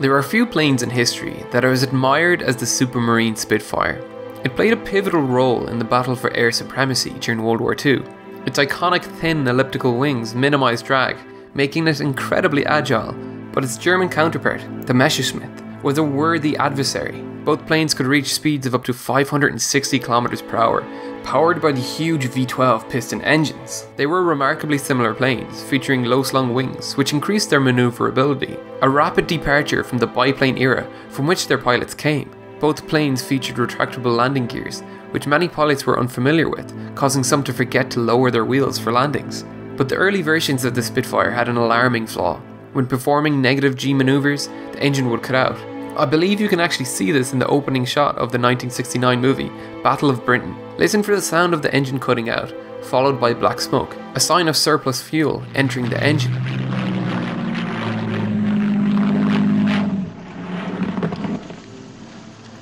There are few planes in history that are as admired as the Supermarine Spitfire. It played a pivotal role in the battle for air supremacy during World War II. Its iconic thin elliptical wings minimized drag, making it incredibly agile, but its German counterpart, the Messerschmitt, was a worthy adversary. Both planes could reach speeds of up to 560 km per hour, powered by the huge V12 piston engines. They were remarkably similar planes, featuring low slung wings, which increased their maneuverability, a rapid departure from the biplane era from which their pilots came. Both planes featured retractable landing gears, which many pilots were unfamiliar with, causing some to forget to lower their wheels for landings. But the early versions of the Spitfire had an alarming flaw. When performing negative G maneuvers, the engine would cut out, I believe you can actually see this in the opening shot of the 1969 movie, Battle of Britain. Listen for the sound of the engine cutting out, followed by black smoke, a sign of surplus fuel entering the engine.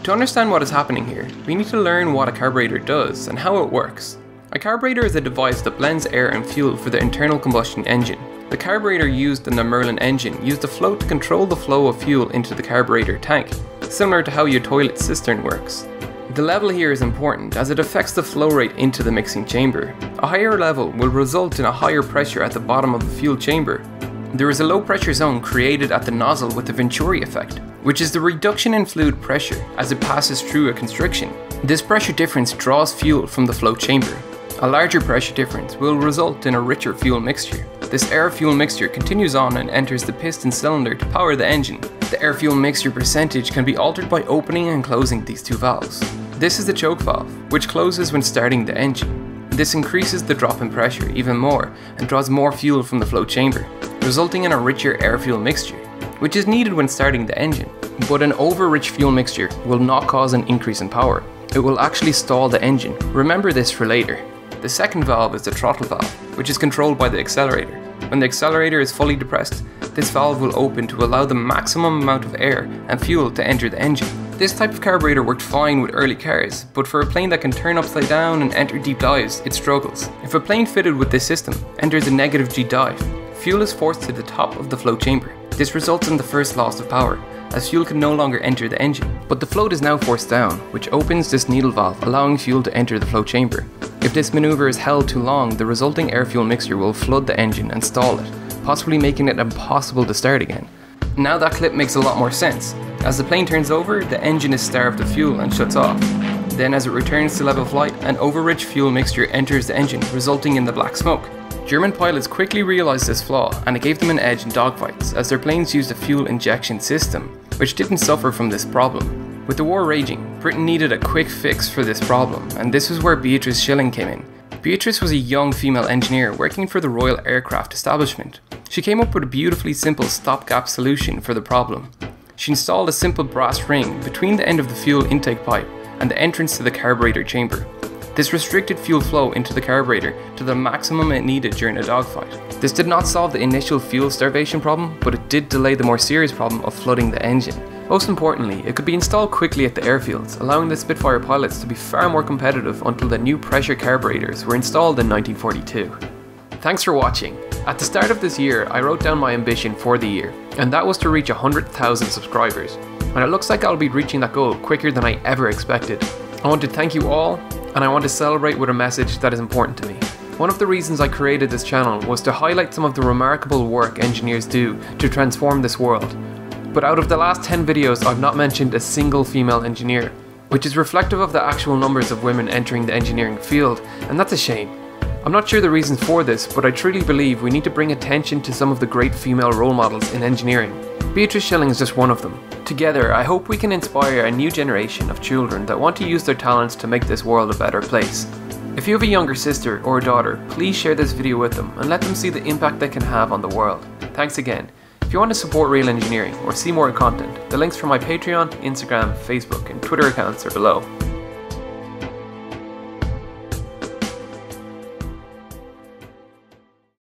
To understand what is happening here, we need to learn what a carburetor does and how it works. A carburetor is a device that blends air and fuel for the internal combustion engine. The carburetor used in the Merlin engine used a float to control the flow of fuel into the carburetor tank, similar to how your toilet cistern works. The level here is important as it affects the flow rate into the mixing chamber. A higher level will result in a higher pressure at the bottom of the fuel chamber. There is a low pressure zone created at the nozzle with the Venturi effect, which is the reduction in fluid pressure as it passes through a constriction. This pressure difference draws fuel from the float chamber. A larger pressure difference will result in a richer fuel mixture. This air-fuel mixture continues on and enters the piston cylinder to power the engine. The air-fuel mixture percentage can be altered by opening and closing these two valves. This is the choke valve, which closes when starting the engine. This increases the drop in pressure even more and draws more fuel from the float chamber, resulting in a richer air-fuel mixture, which is needed when starting the engine. But an over-rich fuel mixture will not cause an increase in power. It will actually stall the engine. Remember this for later. The second valve is the throttle valve, which is controlled by the accelerator. When the accelerator is fully depressed, this valve will open to allow the maximum amount of air and fuel to enter the engine. This type of carburetor worked fine with early cars, but for a plane that can turn upside down and enter deep dives, it struggles. If a plane fitted with this system enters a negative G dive, fuel is forced to the top of the float chamber. This results in the first loss of power, as fuel can no longer enter the engine. But the float is now forced down, which opens this needle valve, allowing fuel to enter the float chamber. If this maneuver is held too long, the resulting air-fuel mixture will flood the engine and stall it, possibly making it impossible to start again. Now that clip makes a lot more sense. As the plane turns over, the engine is starved of fuel and shuts off. Then as it returns to level flight, an over-rich fuel mixture enters the engine, resulting in the black smoke. German pilots quickly realised this flaw, and it gave them an edge in dogfights, as their planes used a fuel injection system, which didn't suffer from this problem. With the war raging, Britain needed a quick fix for this problem, and this was where Beatrice Shilling came in. Beatrice was a young female engineer working for the Royal Aircraft Establishment. She came up with a beautifully simple stopgap solution for the problem. She installed a simple brass ring between the end of the fuel intake pipe and the entrance to the carburetor chamber. This restricted fuel flow into the carburetor to the maximum it needed during a dogfight. This did not solve the initial fuel starvation problem, but it did delay the more serious problem of flooding the engine. Most importantly, it could be installed quickly at the airfields, allowing the Spitfire pilots to be far more competitive until the new pressure carburetors were installed in 1942. Thanks for watching. At the start of this year, I wrote down my ambition for the year, and that was to reach 100,000 subscribers. And it looks like I'll be reaching that goal quicker than I ever expected. I want to thank you all and I want to celebrate with a message that is important to me. One of the reasons I created this channel was to highlight some of the remarkable work engineers do to transform this world. But out of the last 10 videos, I've not mentioned a single female engineer, which is reflective of the actual numbers of women entering the engineering field, and that's a shame. I'm not sure the reasons for this, but I truly believe we need to bring attention to some of the great female role models in engineering. Beatrice Shilling is just one of them. Together, I hope we can inspire a new generation of children that want to use their talents to make this world a better place. If you have a younger sister or a daughter, please share this video with them and let them see the impact they can have on the world. Thanks again. If you want to support Real Engineering or see more content, the links for my Patreon, Instagram, Facebook, and Twitter accounts are below.